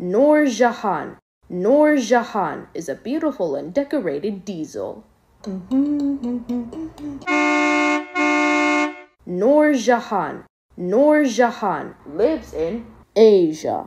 Noor Jahan. Noor Jahan is a beautiful and decorated diesel. Noor Jahan. Noor Jahan lives in Asia.